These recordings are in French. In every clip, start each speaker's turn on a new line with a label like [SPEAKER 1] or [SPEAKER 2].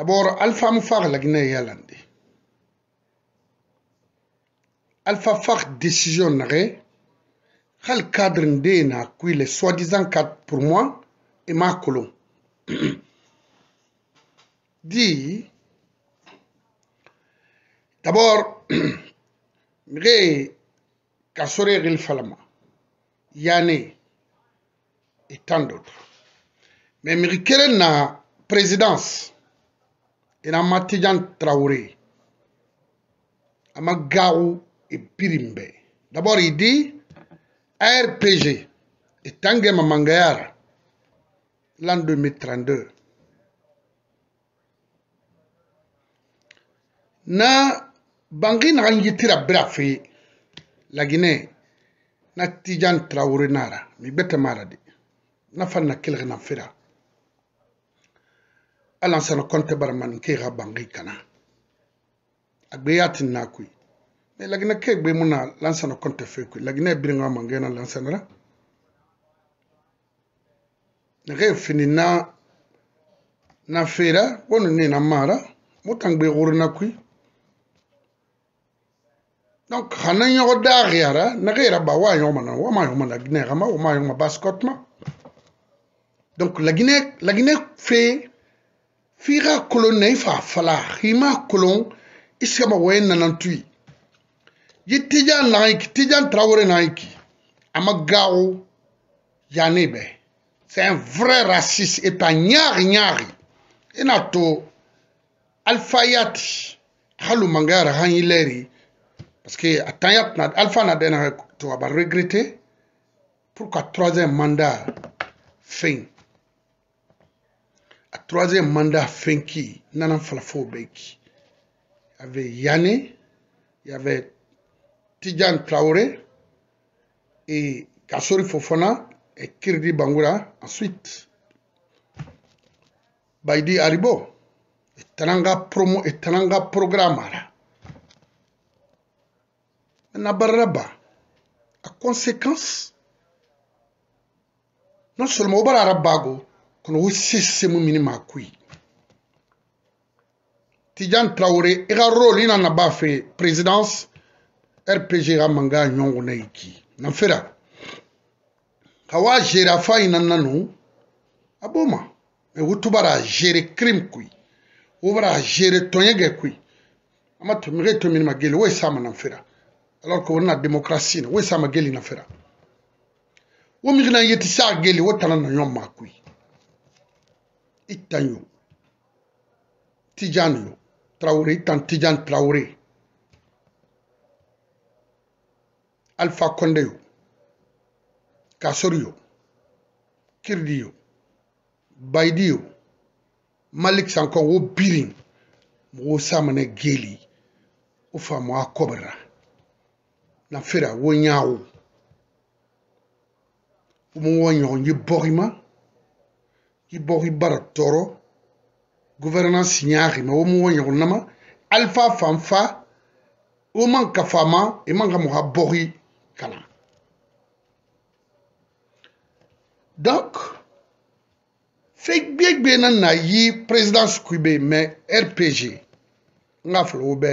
[SPEAKER 1] d'abord alpha mu fag lagine yalande alpha fag décision nage hal cadre na kui le soi-disant cadre pour moi et ma colon. Di d'abord mire kasore gil falama yane et tant d'autres. Mais mire na présidence inama Tidjan ama Amagaou e Pirimbe. D'abord, il dit RPG et Tangema Mangayara, l'an 2032. Na Bangi Nangitira Brafi, la Guinée, na Tidjan Traoré Nara, mi bête maradi, na fan na kilgna fira alansana konte baramani ke ga bangi kana. Agbe yati na kui. Me lagina ke gbe muna lansana konte fe kui. Lagina biri nga mangena lansana ra na ke fini na na fera wonu ni na mara mutan gbe guru na kui. Donc xana ñogo daaxiyara naxeera ba wa yomana wama yomana guinée xama wama yoma bascotema donc lagine lagine fee guinée fe fi xa kolon ne fa fala xima kolon iskama waye nanantui yi tijan naxayki tijan traoré naxayki ama gaxu yane be. C'est un vrai raciste et pas ñaari ñaari ina to alpha yati halu mangara han parce que temps na alpha na dena to aba regretter pourquoi troisième mandat fin troisième mandat fin qui nana fala fo beki. Il y avait Yane il y avait Tidjan Traoré et Kassori Fofana et Kirdi Bangoura ensuite. Baidi Aribo et Tananga promo et Tananga programme na baraba a conséquence non seulement o bara kɔnɔ o sese mu mini maa ko ye tijan traore i ka role i na na b'a présidence rpg ka manga ɲɔgɔnna ye ki. Na ka waa gere afa yi na nanu a b'o ma. Mɛ wotu bara gere crime koyi wo bara gere tɔɲɛ kɛ koyi a ma to mini ma geli wo ye sa alors que wo démocratie na wo ye geli na wo migi na sa geli wo tana na ɲɔn ma koyi kui itanyo tijan yo. Traoré itan tijan traoré. Alpha konde yo. Kasori yo. Kirdi yo. Baydi yo. Malik sankon wo birin. Wo samane geli. Wo famu a kobra na fera wo nyawo mo wo nyawo yi bori bori bara toro gouvernance nyaari alpha fanfa wo man ka fama e man ka mo ha bori kala donc fek biegbe na na yi présidence kube mais rpg nga folo wo bɛ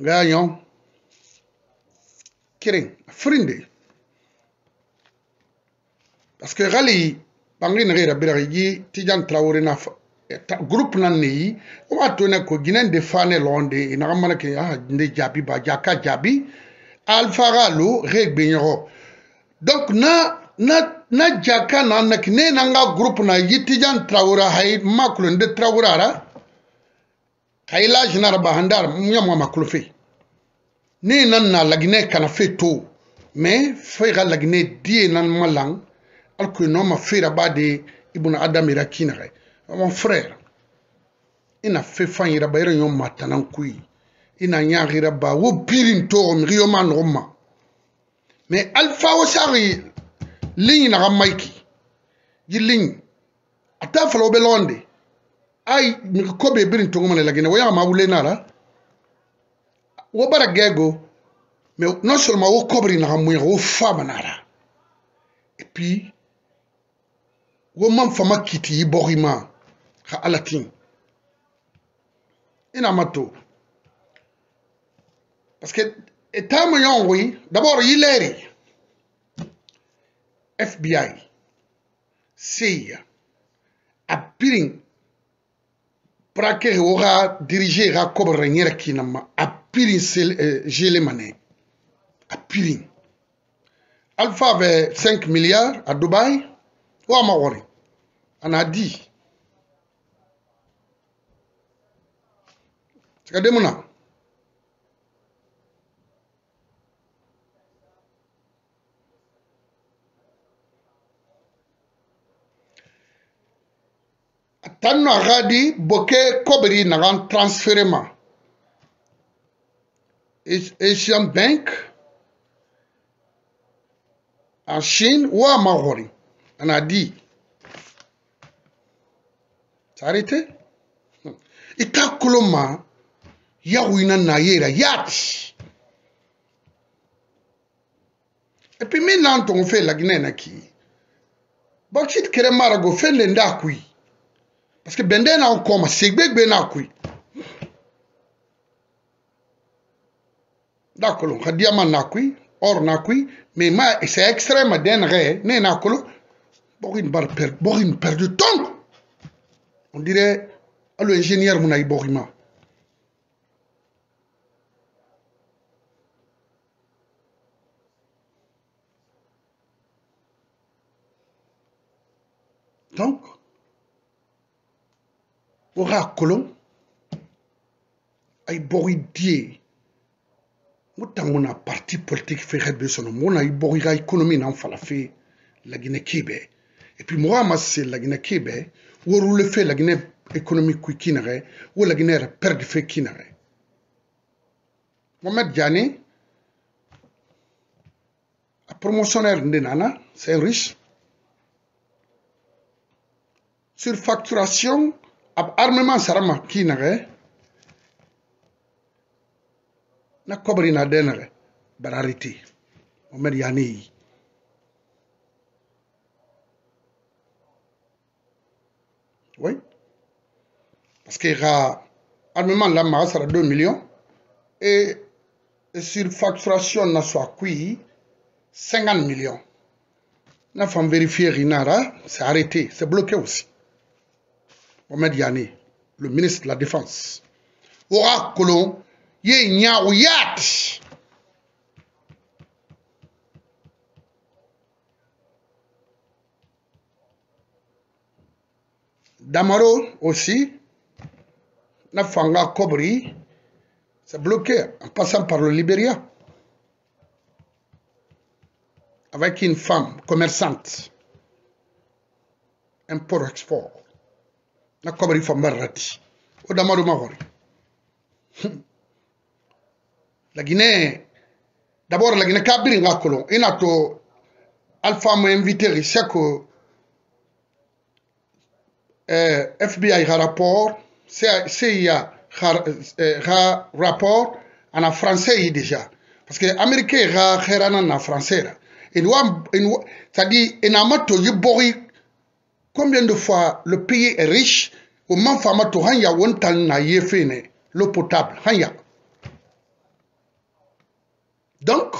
[SPEAKER 1] nga yon parce que gali bangi nege ra bira yi tijan traore na group nan ni o ma ne ko ginen de fane londe ina mana ke ah ne jabi ba jaka jabi alpha galo regbe nyoro donc na na na jaka na na kine na nga group na yi tijan traoré hay maklo nde traoré ara kayla jinar ba handar nyamwa maklo fe. Ne nan na lagine kana fe to mais fe ga lagine die nan malang alkuy que nooma fera ba de ibn adam ira kinaxe mon frère ina fe fan ira ba ira ɲo matanan kuy ina nya ira ba wo pirin toxo mixi yo man roma mais alpha wo saxi ligne naxa mayki ji ligne ata fala wo be loxon de ay mixi kobe birin togomane lagine wo ya ma wule wulenara wo bara gego mais non seulement wo kobri na muɲaxa wo fa banara et puis wo man fama kiti yi bogi ma ha alatin ina mato. Parce que etama yon oui d'abord yileri FBI CIA a pirin brake woga dirige ga kobre nyere kinama a pirin gele mané a pirin Alpha avait 5 milliards à Dubaï à Mawari on a dit que demuna tanno agadi boke kobri nagan transférement Asian Bank en Chine ou à Mahori. On a dit. C'est arrêté. Ita koloma ya wina na yera yati. Et puis maintenant on fait la Guinée na ki. Bakit kere marago fait lenda kui. Parce que bende na koma segbegbe na kui. D'accord, on diamant na kui, or na kui, mais ma c'est extrême denre ne na kolo. Borin bar per borin per du temps. On dirait allo ingénieur mun ay borima. Donc, ora kolon ay bori die mutanguna parti politique fe xet be sono mona ay bori ga économie nan fala fe la Guinée kibe Et puis moi, ma c'est la Guinée Kébé, ou roule fait la Guinée économique qui n'aurait, ou la Guinée perd fait qui n'aurait. Mohamed Diani, un promotionnaire de Nana, c'est un riche. Surfacturation, armement sarama qui n'aurait, na kobri na denere barariti Mohamed Diani. Oui. Parce que ra armement la ma sera 2 millions. Et, et sur facturation na soit qui? 50 millions. Na femme vérifier rinara c'est arrêté c'est bloqué aussi. Mohamed Yani, le ministre de la Défense. Ora kolon ye nyaouyat. Damaro aussi, Nafanga Kobri, c'est bloqué en passant par le Libéria. Avec une femme commerçante. Import-export. na kobri fambar rati o damaru magori la Guinée d'abord la Guinée kabiri nga kolon ina to alpha mo invité c'est que FBI ha rapport CIA ha, euh, rapport ana français yi déjà. Parce que américain ha kherana na français c'est-à-dire yi bori Combien de fois le pays est riche wontan na l'eau potable. Donc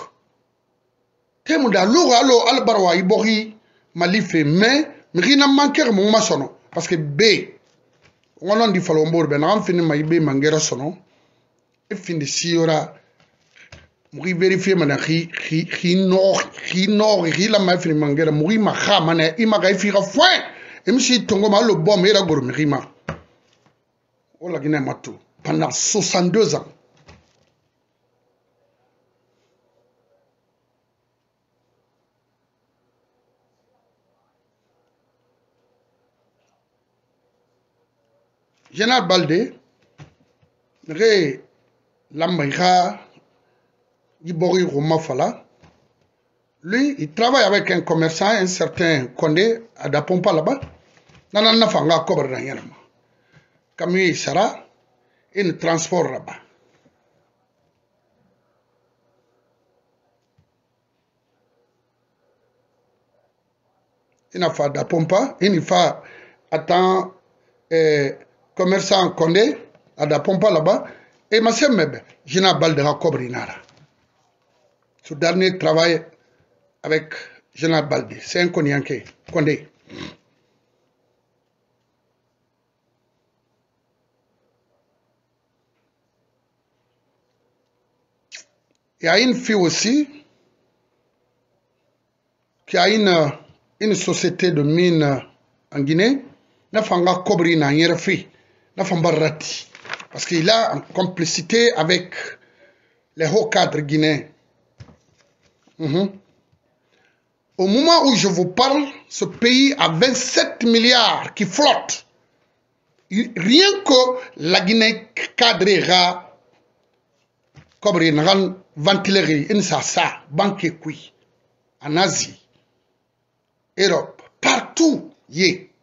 [SPEAKER 1] temu da lo albarwa ibori malife mais mrina manker mo masono parce que B ngonon di falo mbor be na am fini may be mangera sono e fini siora muri vérifier mana khi khi khi no khi no khi la ma fini mangera muri ma khama na ima ga fi ga foin MC Tongo ma le bon mera goro mirima. O la Guinée matou pendant 62 ans. Général Balde, re l'Amérique, Ibori Roma Fala, lui, il travaille avec un commerçant, un certain Condé, à Dapompa là-bas. nana nafa nga kobar na yanama kami sara in transport raba ina fa da pompa ini fa atan eh, commerçant condé à da pompa là-bas, et ma sœur Mebe, j'ai la Cobrinara. Ce dernier travail avec Général Baldi, c'est un Konyanké, Kondé. Il y a une fille aussi qui a une, une société de mine en Guinée. N'a fanga kobri na yere fi. N'a famba rati. Parce qu'il a en complicité avec les hauts cadres guinéens. Mhm. Au moment où je vous parle, ce pays a 27 milliards qui flottent. Rien que la Guinée cadrera kobri nagan ventileri in sasa banque en Asie, Europe, partout yé.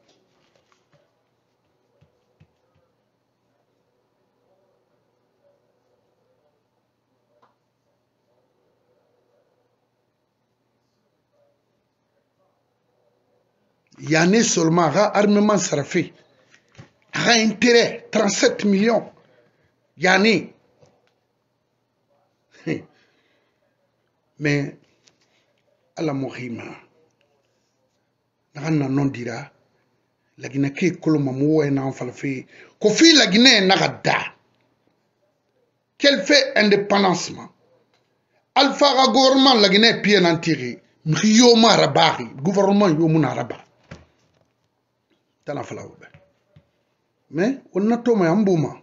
[SPEAKER 1] Yanné seulement a armement sarafé. A intérêt 37 millions. Yanné. mais ala mohima naga na non dira lagina ke koloma mo wa na fala fe ko fi lagina naga da quel fait indépendancement alpha ga gouvernement lagina pie nan tiri yo mara bari gouvernement yo mun tana fala be. Mais on na to ma ambuma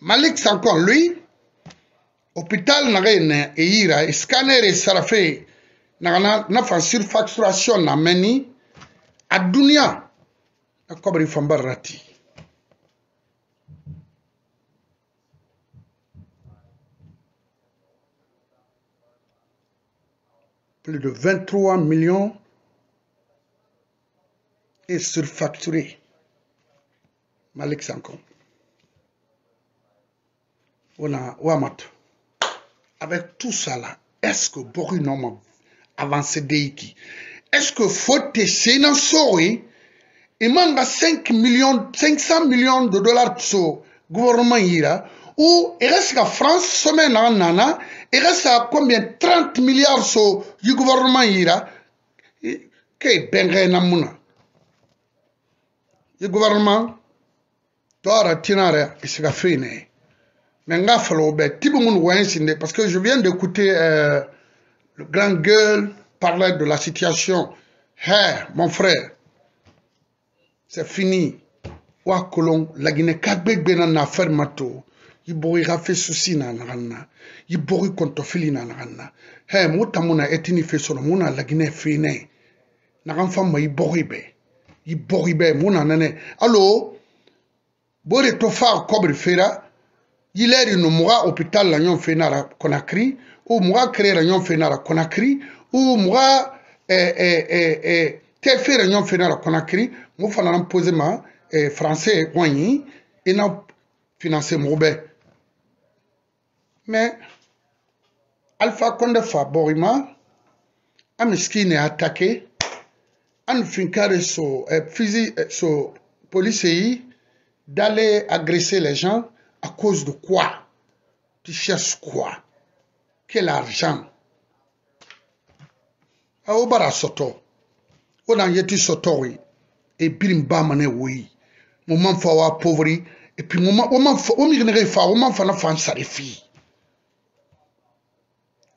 [SPEAKER 1] Malik Sankon lui hôpital naga ene eyira scanner esara fe naga na nafa surfacturation na meni a duniya na kobri fambar rati. Plus de 23 millions est surfacturé. Malik Sankon wana wamatu avec tout ça là, est-ce que Bori n'a avancé d'Eiki? Est-ce que faut Sénan Sori il manque 5 millions, 500 millions de dollars le gouvernement ira ou il reste la France, semaine en nana, il reste à combien? 30 milliards sur le gouvernement ira que benga Le gouvernement doit fait. Mais nga falo be tibu parce que je viens d'écouter euh, le grand gueule parler de la situation. Hey, mon frère, c'est fini. Wa kolon la Guinée kagbe bena na affaire mato. Yibori rafe souci na nagana. Yibori kontofili na nagana. Hey, mota muna etini fe sono muna la Guinée fine. Nagan fama yibori be. ibɔgi bɛ mun na nɛnɛ. Alo bo de to fa kɔbiri fera yilɛri no muga hopital la ɲɔn fe nara konakiri u muga kere ra ɲɔn fe nara konakiri u muga eh, eh, eh, eh, te fe ra ɲɔn fe nara konakiri mu fana na pose ma eh, français ŋɔɲi i na finanse mugu bɛ mais alpha konde fa bɔgi ma a miskine atake an finkare so eh, physi, eh, so police yi d'aller agresser les gens À cause de quoi? Tu cherches quoi? Quel argent? Awo bara soto. Ona yeti soto wi. E birim ba mane wi. Mo man fa wa pauvri. Et puis mo man o man fa o mi ne fa o man fa na fa sare fi.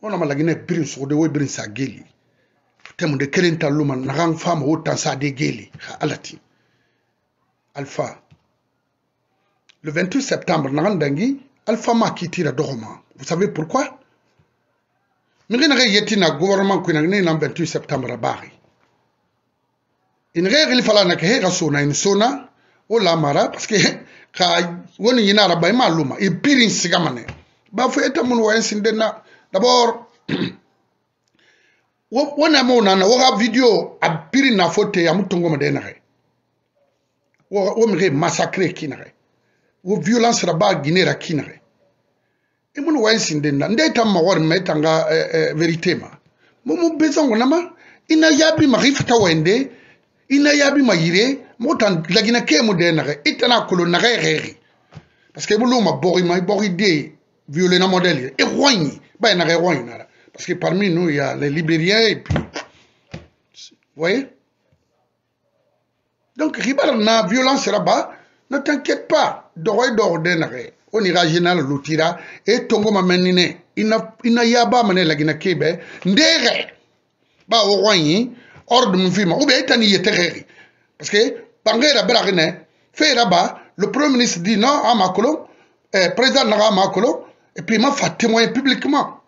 [SPEAKER 1] Ona malagine birim so de wo birim sa geli. Temu de kelen taluma na gang fa mo tan sa de geli. Alati. Alpha. le 28 septembre nagandangi alpha ma kitira dogoma vous savez pourquoi? Migi nage yeti na gouvernement ku nag na 28 septembre bari in ge gili fala na ke he sona in sona o la mara parce que ka woni yina raba ma luma e birin sigamane ba fu eta mun wayen sindena d'abord wona mo nana woga video a biri na fote ya mutongo madena he wo wo mre massacre kinare wo violence ra ba ginera kinare e mun wa sinde na nde e tam ma wor me tanga eh, eh, verite ma. Mo mo bezongo nama e ina yabi marifata e wende ina yabi mayire mo tan lagina ke mo dena he itana kolo na re parce que bulu ma bori ma bori de violer na e roigni ba na re roigni nara parce que parmi nous il y a les libériens et puis vous voyez? Donc ribar na violence là-bas ne t'inquiète pas. Doroy on ira général lutira et tongo ma menine ina ina yaba mane lagina kebe ndere. Ba o roigni ordre mun fima ou bien itani yete xeexi parce que bangera beraxine feyera ba le premier ministre dit non à Macron eh, président naxa Macron et puis ma fa témoin publiquement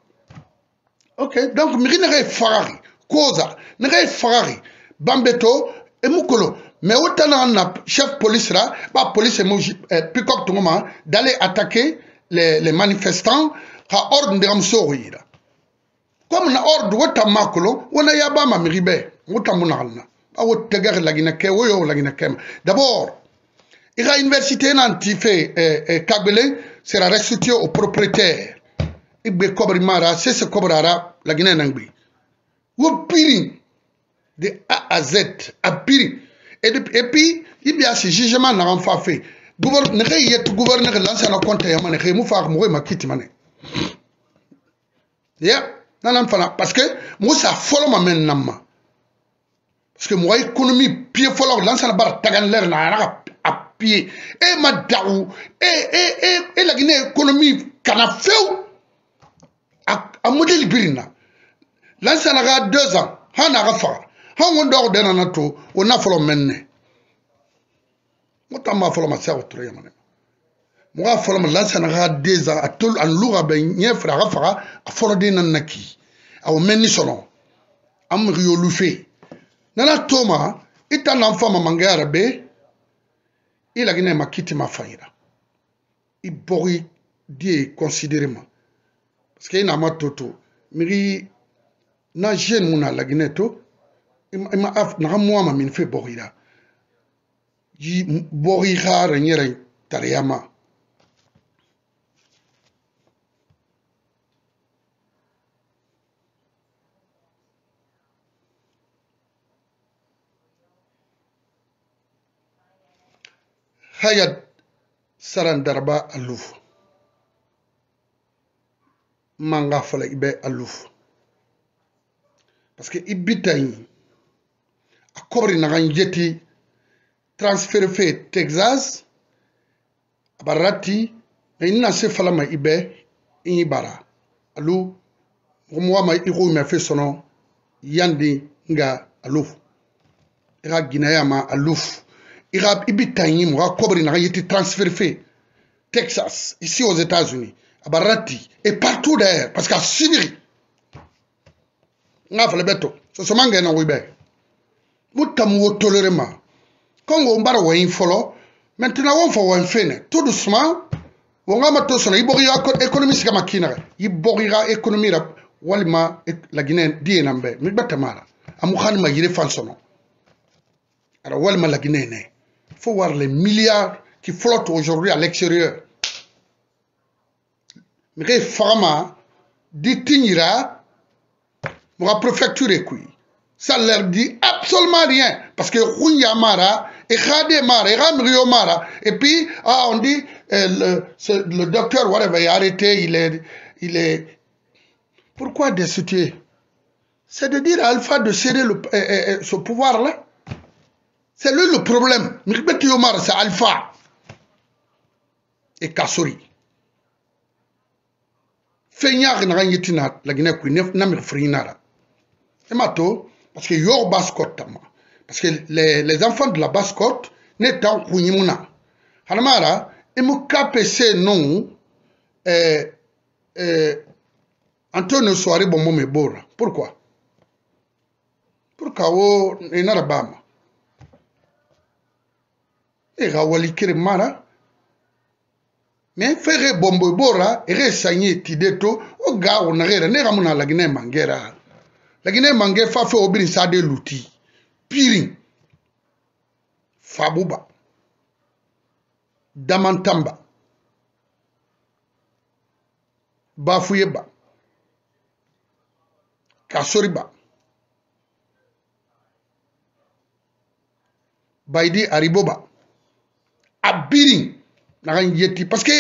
[SPEAKER 1] ok donc mixi naxe faxaxi causa naxe faxaxi bambeto e mukolo. Mais wo tanaxa na chef police ra ba police mo eh, pick-up tungoma d'aller attaquer les, les manifestants xa ordre ndexam soxo yira comme na ordre wo tam makolo wona yabama mixi be wo tambu naxalna awo tegar lagina ke wo yo lagina kem d'abord ira université nanti fe eh, eh, kagbele sera restitué au propriétaire igbe kobri mara sese kobrara lagina nangbi wo piri de A à Z a piri. Et, de, et puis il y a ce jugement na ran fa fe gouverneur ne yet gouverneur lancer na compte ya kay mu fa mo ma kiti mane yeah nanam parce que mo sa folo ma men namma parce que mɔgɔ économie pied fɔlɔ lansana bara tagan lɛr na ana a pied. E ma dagu e e e e lagine économie kana few a modeli birina. Lan sanaga deux ans ha naga faga ha ŋun dɔg de nana to o na fɔlɔ mɛn ne ŋo tan ma se a tɔrɔ yamane. Mɔgɔ a fɔlɔ ma lan sanaga deux ans a tol a lu ka bɛn ɲɛ fɛ a ka faga a fɔlɔ ki. A o mɛn ni sɔnɔ an mɔgɔ y'olu fe nana to ma i ta n'an fa ma mangɛ be i lagina ma kiti ma. fa yira parce que i na ma toto na jeune mu na lagine to ima af naxa mois ma min fe boxira boxi xa reñe reñ tareyama hayat saran darba manga fala ibe aluf parce que ibitayi a kobri nagan jeti transfert fe texas abarati na ina se fala ma ibe in bara. Alu mo ma iko me fe sono yandi nga aluf ira ginaya ma aluf ira ibitayi mo ga kobri naga jeti transfer fe texas ici aux états-unis abarati. Et partout d'ailleurs. Parce qu'à sibiri nga fala beto so so manga na wibe mutam wo toléré ma quand on bara wayin folo maintenant on fa wan fene. Tout doucement on ga mato sona ibori économie sika makina ibori ga économie walima la Guinée die nambe mi bata mara amu khani ma yire fan sono ara walima la Guinée ne faut voir les milliards qui flottent aujourd'hui à l'extérieur mi fama di tignira préfecture quoi ça leur dit absolument rien parce que Khunya Mara et Khade Mara et Ramrio Mara. Et puis ah, on dit euh, le, le docteur whatever est arrêté il est il est pourquoi destituer c'est de dire à Alpha de céder le, euh, euh, ce pouvoir là c'est lui le problème. C'est Alpha. Et Kassori feñaar naxa ñittina lagina kuy na mix friñinara e ma to parce que yoor basse côte tama parce que les, les enfants de la basse côte ne tan kuñimuna hanamara imu kpc non eh, eh, antonio soare bomo me e, e, bora pourquoi? Pourquoi wo inara bama e xa e wali kiri mara me fere bombo ebora ere esanye etide to oga awona gere ne gamu na lagina emange ra lagina emange fa fe obiri sa de luti piri. Fabuba damantamba. Bafuyeba. Kasoriba. Baidi ariboba. Abirin yeti parce que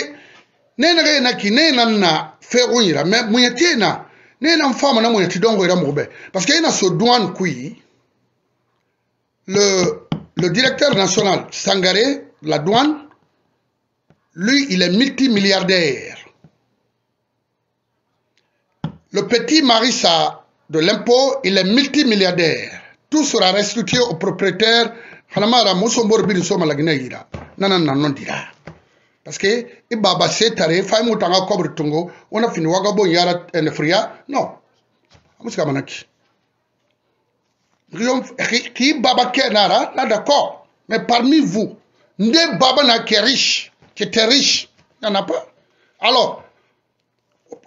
[SPEAKER 1] ne naga na ki ne nan na yira mais munyeti na. Ne na fama na munyeti dongo ira mobe parce que ina so douane kui le le directeur national Sangaré la douane lui il est multimilliardaire. Le petit Marissa de l'impôt il est multimilliardaire. Tout sera restitué au propriétaire hanamara musombor biri soma lagina yira. Nana nanon dira parce que i baba se tare fay mu tanga kobri tungo ona fini waga yara fria non amuska manaki. Qui baba ke nara d'accord mais parmi vous nde baba na est riche qui riche il en a pas. Alors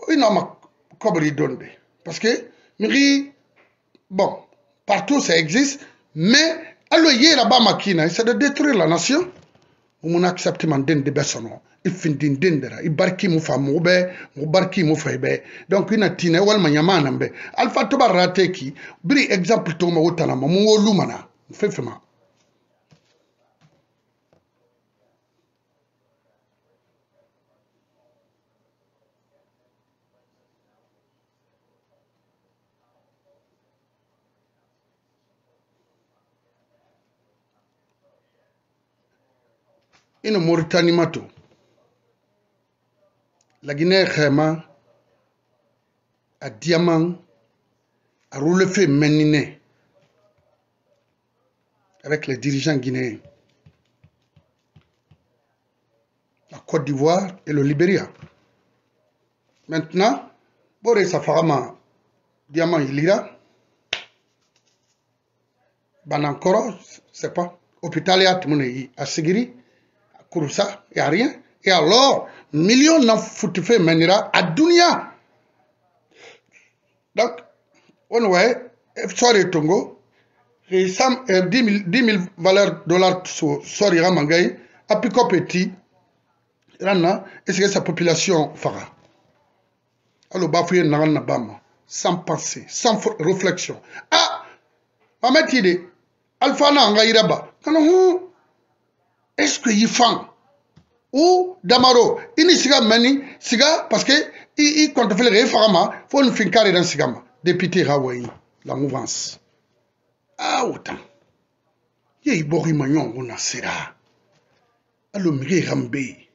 [SPEAKER 1] il pas donde parce que bon partout ça existe mais ba makina c'est de détruire la nation mun acceptemanden de bɛ sɔnɔ i fintinden dara i bariki mu fa mugu be mugu bariki mu fa be. Donc ina na tinɛ walima ɲama nan bɛ alfa toba rate ki biri exemple to ma wotana ma mun wolu mana. Fefema. Ina Mauritanie mato la Guinée a diamant a relevé Méniné avec les dirigeants guinéens. La Côte d'Ivoire et le Libéria. Maintenant Boré Safarama diamant il ira Banankoro c'est pas. Hôpital ya tumune a Kouroussa, il n'y a rien. Et alors, foutu fait menira à Dunia. Donc, on voit, sorry Tongo, et 10 000 valeurs dollars sorry Ramangaï, à Petit, Rana, et c'est sa population fera. Alors, bafouye Narana Bama, sans pensée, sans réflexion. Ah, Mamet Yide, Alpha Nanga Iraba, quand on eske y'i fan u damaro i ni siga mɛn ni siga parske i, i kɔntɔfele ka i faga ma fo ni fin kari dan siga ma. Depite ka wɔyi la mouvance. Ah, a o tan ye i bɔgɔ i ma ɲɔgɔn ko na sera. Alo mige i ka n be yen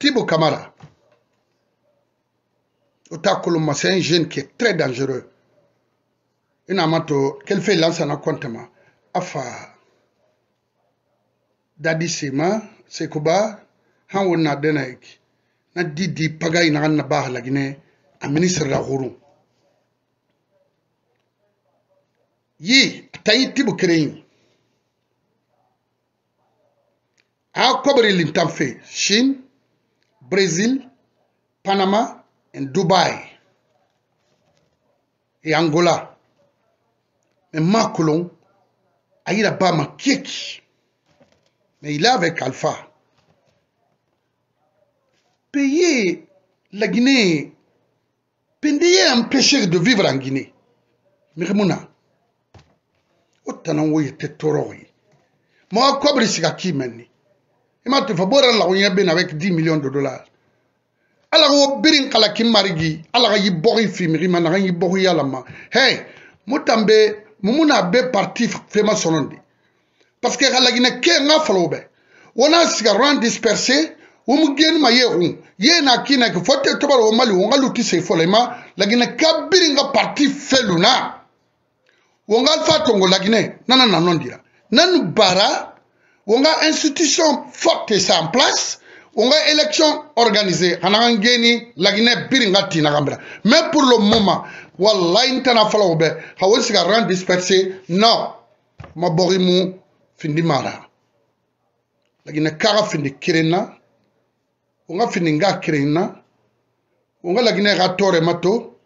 [SPEAKER 1] Thibaut Camara, c'est un jeune qui est très dangereux. Pas quel fait lance un comptement. Afa Dadi Sema, Sekoba, Hanwona Denaik, na Didi Pagay na na bah la Guinée, un ministre de la Rourou. Yi, tayi Thibaut Kéréin. A kobri l'intamfe, Chine, Brésil, Panama et Dubaï et Angola. Mais Macron a eu là-bas ma kiek. Mais il est avec Alpha. Payer la Guinée, payer péché de vivre en Guinée. Mais Mouna, autant on. Moi, quoi? Ima te fa bora la wonya ben avec 10 millions de dollars. Ala go birin kala kimarigi ala ga yi bogi fimiri man ga yi bogi yala ma hey mutambe mumuna be parti fema sonondi. Parce que ala gina ke nga falo be. Wona siga ran dispersé wo mu gen ma ye hu ye na kina ke fote to baro mali wo ngalu ti se fole ma la gina ka birin ga parti feluna wo ngal fa tongo la gina nana nanondira. Nanu bara wonga institution forte sa en place wonga élection organisée. Hana ngeni lagine biringa tina gambra mais pour le moment wallahi ntana fala obe hawo siga rend dispersé. Non. Ma bori mu findi mara. Lagine kaga findi kirena. Wonga findi nga kirena. Wonga lagine ga tore mato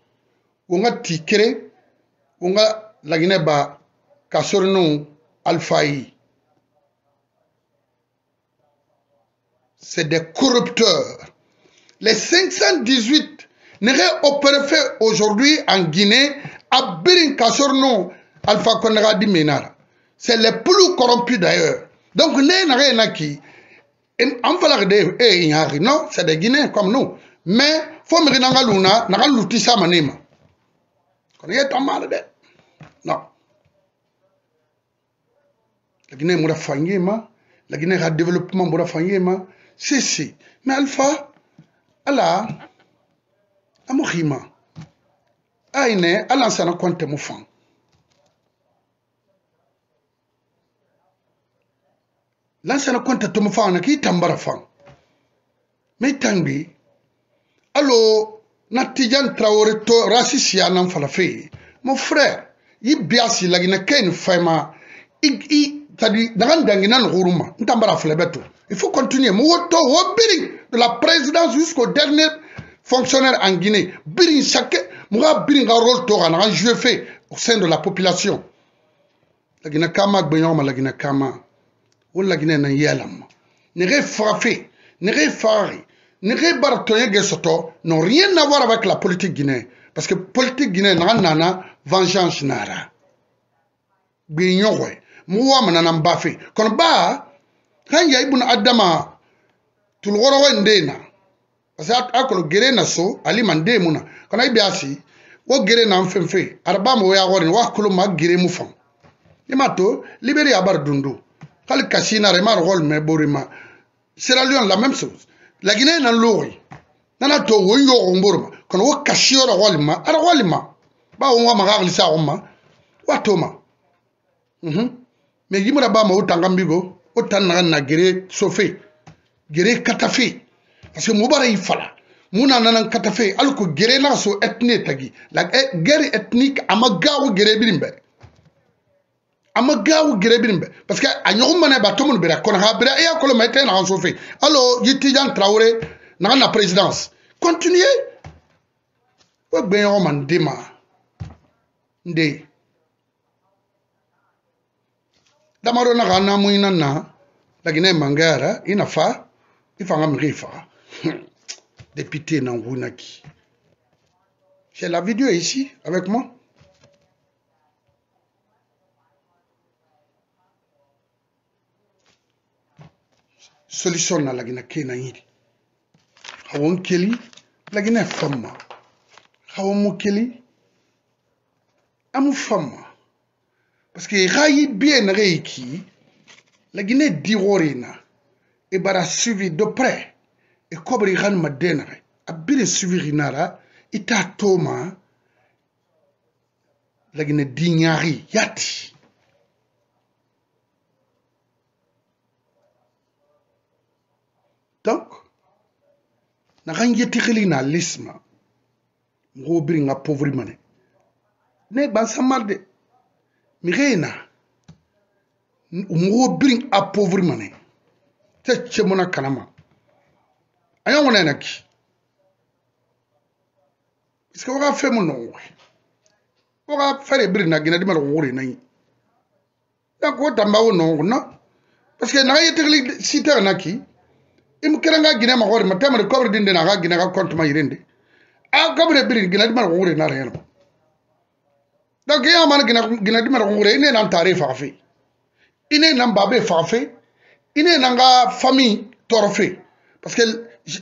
[SPEAKER 1] wonga tikere. Wonga lagine ba kasornu alfayi c'est des corrupteurs. Les 518 n'auraient opéré fait aujourd'hui en Guinée à Birin Kassorno, Alpha Konrad Ménara. C'est les plus corrompus d'ailleurs. Donc, qui. En fait, de non, c'est des Guinéens comme nous. Mais, faut me dire que avons l'outil ça manima. Y est en mal de. Non. La Guinée m'a fait la Guinée a développement m'a fait Sì, sì, מאלפה עלה המוחימה. הנה, אללה סנה קונטה מופן. lan sana kwanta tumu fa? Na ki tambara fa? Mai allo, alo na tijan traore to rasi siya nan falafe mon frère i biasi la na kain fayma i ntambara flebeto il faut continuer. De la présidence jusqu'au dernier fonctionnaire en Guinée. Biri chaque mo ga biri ga rôle au sein de la population. Lagi na kama lagi na kama wala gine nan yalam ne ge frappé ne ge fari ne ge bartoye ge soto n'ont rien à voir avec la politique guinéenne. Parce que politique guinéenne na nana vengeance nara. Bi nyogwe mu wa manana mbafe ba kan ya adama tul parce que akolo gere na so ali mande muna. Kono biasi wo gere na mfemfe arba mo ya gorin wa kulo ma gere mu fam. Imato liberi abar dundu. Kal kasina rema gol me borima Sierra Leone la même chose. La Guinée nan lori. Nana to wo yo ngorma kono wo kasio ara rogol ma. Ba wo ma ga lisa ma. Wa mhm me yimura ba ma utanga mbigo utanna na gere sofe gere katafe parce que mubara yi fala muna nanan katafe alko gere na so ethnie tagi la gere ethnique ama gawo gere birimbe ama gawu girebirin bɛ parce que a ɲɔgɔn mana ba tomunu bira kɔnɔ ha bira e ya kolo ma ite na hanso fe allo yitijan traoré na na présidence o nde damaro na ina na lagina mangara ina fa ifanga miri fa. Député na ngunaki. J'ai la vidéo ici avec moi. Solution na lagina kena yiri hawon keli lagina hawon Paske ga yi bien na ga iki, la Guinée d'Iworina, et bara suivi de près, et comme les gens m'adenere, a bien suivi rinara, et ta toma, la Guinée d'Ignari, yati. Donc, na ga yetikili na lisma, mgo biri nga pauvri mane. Ne ban de mixeyina mɔgɔ birin a poviri mane tɛ cɛmuna a y'a ŋɔnɛ parce que waga fɛn mu nɔgɔ waga fɛn na gina di ma lɔgɔ wuri na yi wo nɔgɔ na. Parce que na ye tegeli si tɛ na ki ma kɔri ma tɛmɛ de kɔbiri din de na a ka gina a kɔbiri birin gina di ma na yɛlɛma donc ya man gina dimera kungure ine nan tare fagafe ine nan babe fagafe ine nan ga famille torofe parce que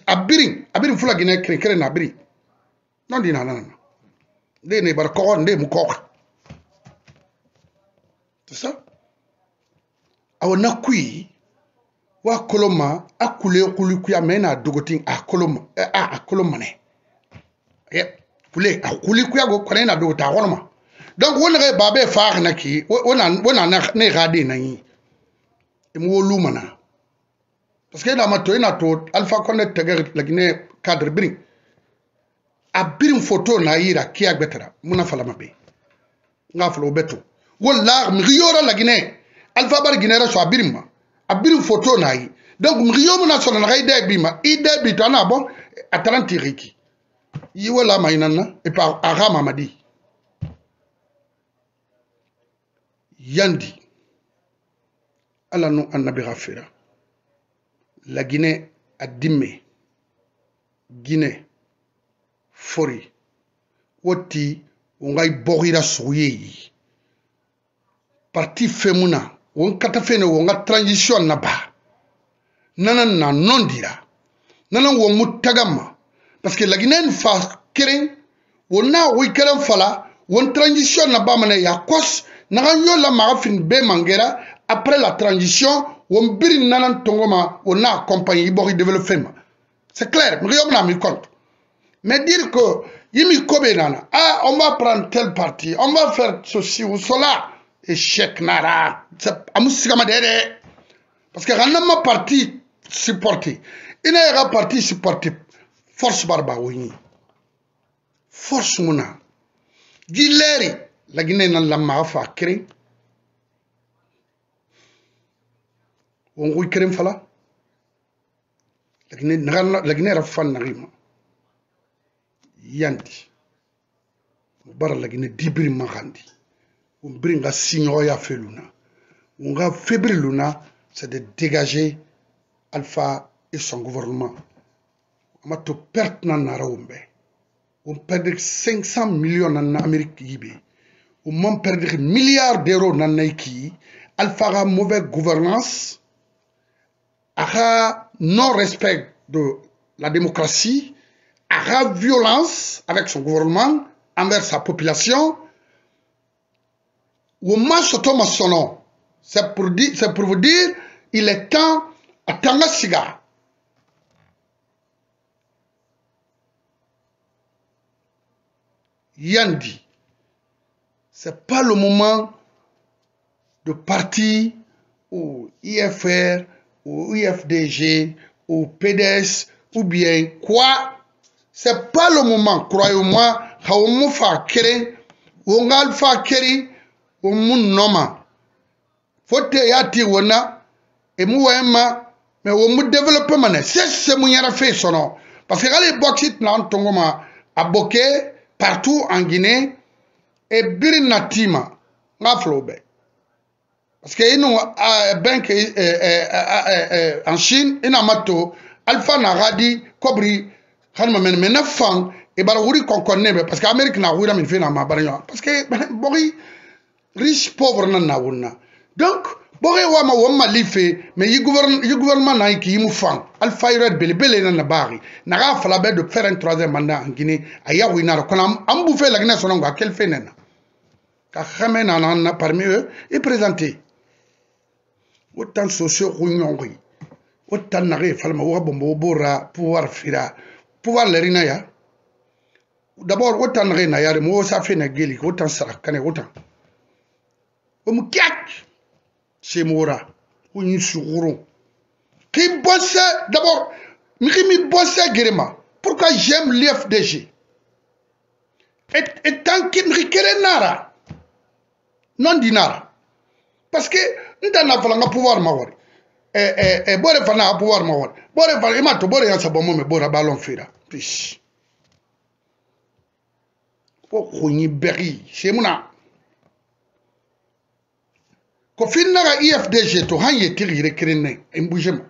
[SPEAKER 1] abiri abiri fula gina kere kere na abiri. Non dina nan de ne bar ko ne mu ko c'est ça awona kui wa koloma akule kulu kuya mena dogotin a koloma eh, a koloma ne. Yep kule akuli kuya go kwane na dogota koloma donc wona ga babe faag na ki wona ne gade na yi. Im wo lumana parce que da ma to ina to alpha konne tegar lagine cadre birin a birin photo na yira kiya gbetara muna falama be nga fala beto wala mi yora lagine alpha bar ginera so a birin ma. A birin photo na yi. Donc migi yo muna sɔrɔ na i bi ma. I dɛ bi to bon? A taara yi wala ma ina na et puis a mamadi yandi. Ala nu annabi xa fera la guinée a dimme guinée fori. Woti wongai bogira soyeyi parti femuna won kata fene wonga transition na ba nana na nondira. Nana wo mutagama. Parce que laginen fa keren wona wi keren fala won transition na ba mana ya kos naga yo la maga fin be mangera après la transition won biri nana tongoma wonna accompagner ibori développer c'est clair mais yo na mi compte mais dire que yimi kobe nana ah on va prendre tel parti on va faire ceci ou cela échec nara. Amu sigama dede. Parce que kana ma parti supporter ina yaga parti supporter force barba woni force muna gileri lagine nan lamma fa kire wongu kire fala lagine lagine rafan nagima yandi. Bara lagine dibiri magandi. On biri nga siɲɔgɔnya fɛ luna on luna c'est de dégager alpha et son gouvernement. On ma to perte na nara on bɛ on perdre 500 millions na amérique be on man perdre milliards d'euros na na ki alpha ka mauvaise gouvernance a ka non respect de la démocratie a ka violence avec son gouvernement envers sa population Woma Sotoma Sono, c'est pour, c'est pour vous dire, il est temps à Tanga Siga. Yandi, c'est pas le moment de partir au IFR, au IFDG, au PDS, ou bien quoi. C'est pas le moment, croyez-moi, Haomufa Kere, Wongalfa Keri, o mun noma. Fote ya ti wona e mu wema me wo mu developer mane. Sese mu yara fe sono. Parce que gale bauxite na ntongo ma aboke partout en Guinée e biri nati ma n k'a filaw bɛɛ parce que i n'u bɛnkɛ en Chine i e n'a ma n'a ka di kɔbiri ma mɛ mɛ fan i b'a dɔn wuri kɔnkɔnnen bɛ parce que Amérique n'a wura min fɛn ma bari ɲɔgɔn parce que bɔgɔi riche pauvre na na wonna donc bɔgɔi wa ma wɔn mali fɛ mɛ gouvernement i gouvernement n'a k'i mu fan alifa yɛrɛ belebele na na baari n'a ka fila bɛɛ don fɛrɛ troisième mandat en Guinée. A y'a wuli n'a la kɔnɔ an b'u fɛ laginɛ. Ka na parmi eux et présenté. Autant re falma bombo pouvoir fira pouvoir lerina d'abord na ya mo sa fe na geli autant sara qui bosse d'abord miki mi bosse gerema pourquoi j'aime l'FDG et, tant miki kere nara non dinara parce que nta na fala pouvoir ma eh eh eh bore fana pouvoir ma wari bore fana ima to bore yansa bomo me bora balon fira. Pish. Ko khonyi beri. Semuna ko finnaga ifdg to han ye tigire kirinne en bujema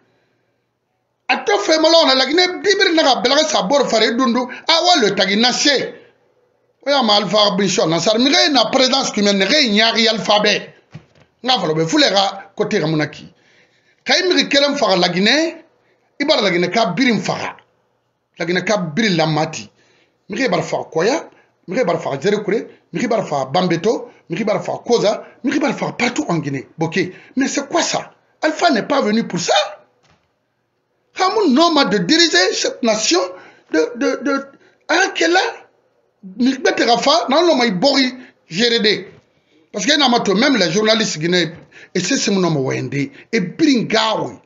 [SPEAKER 1] ato fe malona lagine bibir naga belaga sabor fare dundu a walo tagi nase oya ma alpha bin shon na sar mi na présence qui men re nyaari alphabet nga falo be fulega ko tega munaki kay mi kelem faga lagine ibar lagine ka birim faga lagine ka biri lamati mi bar faga koya mi bar faga jere kure mi bar faga bambeto Miki Barfa Koza, Miki Barfa partout en Guinée. Ok, mais c'est quoi ça? Alpha n'est pas venu pour ça? Hamoun Noma de diriger cette nation de. de, de alors qu'elle a? Mikbet Rafa, non, non, mais Bori, Gérédé. Parce qu'il y a même les journalistes guinéens, et c'est ce nom Wende, et Bringawi.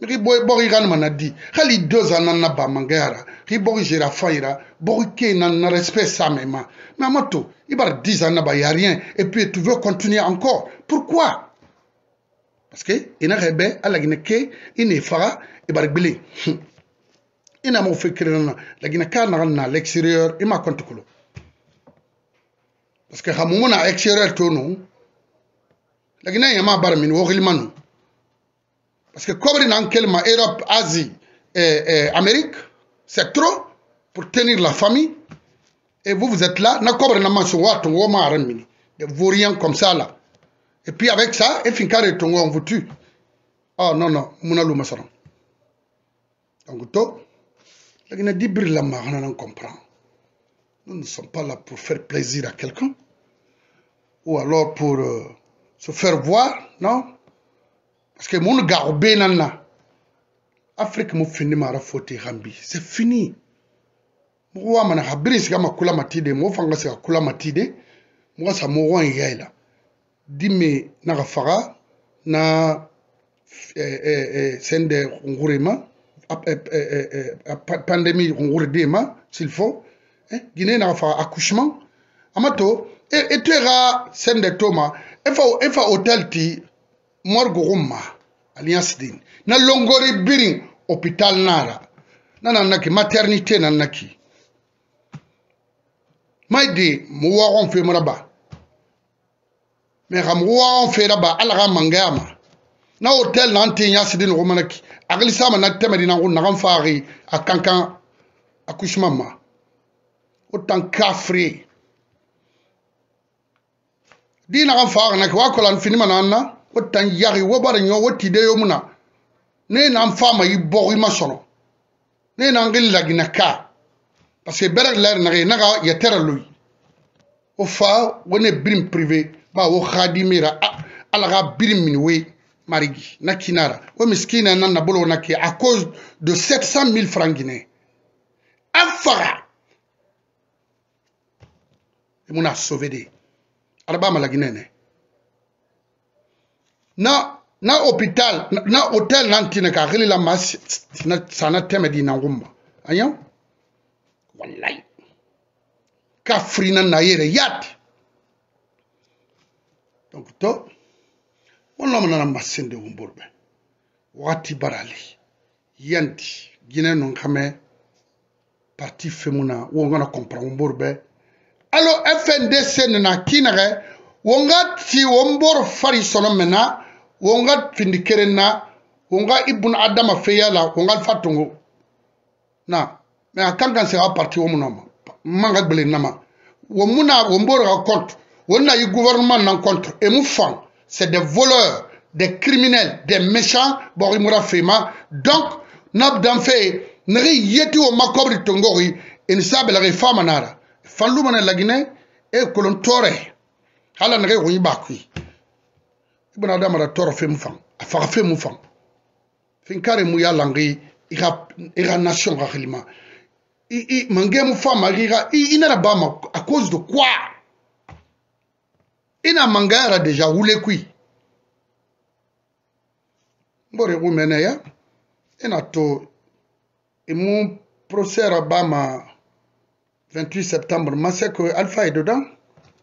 [SPEAKER 1] Miki Bori Ranman a dit, Hali deux ans n'a pas mangara, Ribori Gérafaira, Bori Ke n'a respect ça même. Mais Amato, va 10 ans, il n'y a rien. Et puis tu veux continuer encore. Pourquoi? Parce que il n'a rien à la Guinée, il n'est pas, il va régler. Il n'a pas fait que la Guinée, quand on a l'extérieur, il m'a compté. Parce que quand on a l'extérieur, tout nous, la Guinée, il y a un bar, a un parce que kobri nan kelma Europe Asie et, Amérique c'est trop pour tenir la famille. Et vous vous êtes là na kobri na maso wa tongo ma aramini des vauriens comme ça là. Et puis avec ça et on vous tue oh non non muna lu donc to lagina dibir la ma on comprend. Nous ne sommes pas là pour faire plaisir à quelqu'un ou alors pour euh, se faire voir, non? Parce que mon gars, benana, Afrique mo fini mara foti rambi, c'est fini. Mo wa mana habiri sika makula matide, mo fanga sika kula matide, mo sa mo wan yaila. Dime na gafara na eh, eh, eh, sende ngurema pandémie ngur dema s'il faut. Eh, Guinée na fa accouchement. Amato e tu era sende toma e fa e fa hotel ti morgo gumma alliance din na longori birin hôpital nara. Nana naki maternité nan naki may maydi mu waxon fe mura ba mais xam waxon fe raba ala ga mangama na hotel na ante nya sidin ko manaki agli sama na temedi na na kan fari akankan accouchement autant kafri. Dina kan fa na kwa kolan fini manana otan yari wo bara nyo woti de yo muna. Ne na fa ma yi bo masono ne na ngil la gina ka. Parce que berak ler na na ga ya tera lui o fa wone brim privé ba wo khadimira ala ga brim min we marigi na kinara. O miskina na bolo na ke à cause de 700 000 francs guinéens. Afara! Et mon a sauvé de araba malaginene na na hôpital na, hotel nan tina ka gili la mas na sana teme di na ngumba. Anya wallahi. Ka frina na yere yat. Donc to wonna mana na masinde wumburbe wati barali. Yanti gine non kame parti femuna. Wo ngana comprendre wumburbe alo fndc nana kinage wonga ti wombor fari sono mena wonga findi keren na. Wonga ibun adama feyala wonga fatungo na. Me a kankan se a parti womunoma manga nama. Womuna womboro ga compte wonna yi gouvernement nan compte emu mu fan c'est des voleurs des criminels des méchants bori mura fema. Donc nab dan fe nari yeti wo makobri tongori en sabela re fama nara. Fallu mana lagine e kolon tore. Hala nage ko yiba kui ibna da mara toro fem fam afa fem fam fin kare mu ya langi ira nation khilma i i mange mu fama ira i ina ba ma à cause de quoi? Ina mangara déjà wule kui mbore ku mene ya ina to imu procès bama 28 septembre, que Alpha est dedans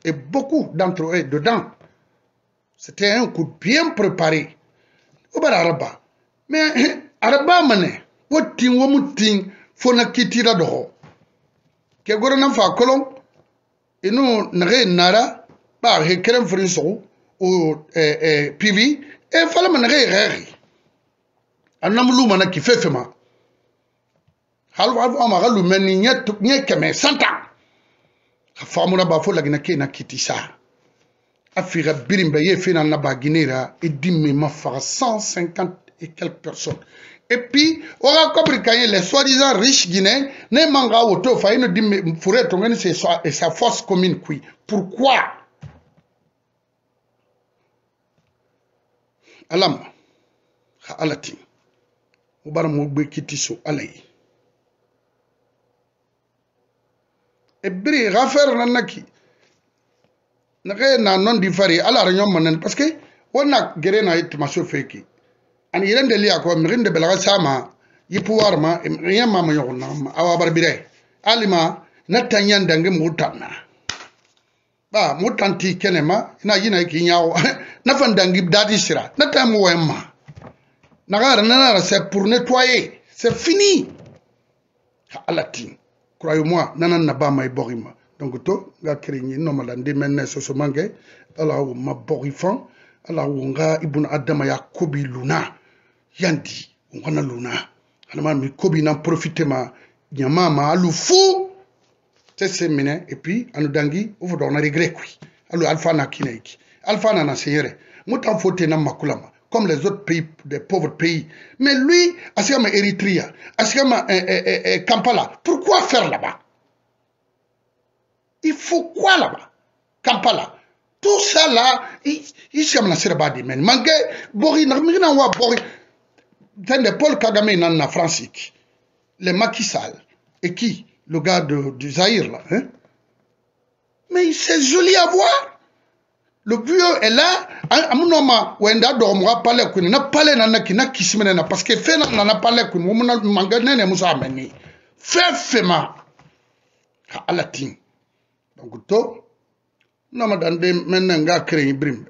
[SPEAKER 1] et beaucoup d'entre eux dedans. C'était un coup bien préparé. Au bar araba. Mais araba mané, wotin womutin fona kitira doho. Ke gora na fa kolon inu nare nara ba he kerem frinso o eh eh PV e fala manare reri. Anamulu mana ki fefema. hal ama ga lumeni nye kɛmɛ santa. A famuna ba fo lagina ke na kiti sa a fira birin bɛ ye fena na ba ginera e dimme ma faga 150 et quelques personnes. Et puis oga kobri kanye les soi-disant riches guinéens ne manga woto fa ino dimme fure tongeni c'est sa, force commune kui. Pourquoi? Alam ha alati. Bara mo gbe kiti so alayi ebiri gafere na naki nake na non di fari ala ra nyom manen. Parce que wona gere na it maso feki. An yiren de liya ko mirin de belaga sama yi pouvoir ma rien ma ma yogon na awa bar bire alima na tanyan dange mutanna ba mutanti tanti kenema ina yina ki nyawo na fan dangi dadi sira. Na tamu wemma na gara na na c'est pour nettoyer. C'est fini. Alati croyez-moi nanan na ba may borima donc to nga krenyi no mala ndi menne so so mange. Ala wo ma borifan ala wo nga ibn adama ya kobi luna. Yandi ngona luna. Anama mi kobi na profite ma. Nyama ma alu tese mine et puis anu dangi o fodo na regret kui alu alpha na kinaiki alpha na na seyere mutan fote na makulama comme les autres pays des pauvres pays. Mais lui asigama Eritrea asigama eh, eh, eh, eh, Kampala pourquoi faire là-bas? Il faut quoi là-bas? Kampala. Tout ça là il s'y sira badi men bori na mingina wa bori tende Paul Kagame nan na France les Macky et qui? Le gars de, du Zaïre là hein? mais c'est joli à voir. Le vieux est là. Amunoma wenda dormira pale kuni na pale na na kina kisimene na parce que fe na na pale kuni mo na manga nene musa ameni. Fe fema. Ha alatin. Donc to na madande men nga kre ibrim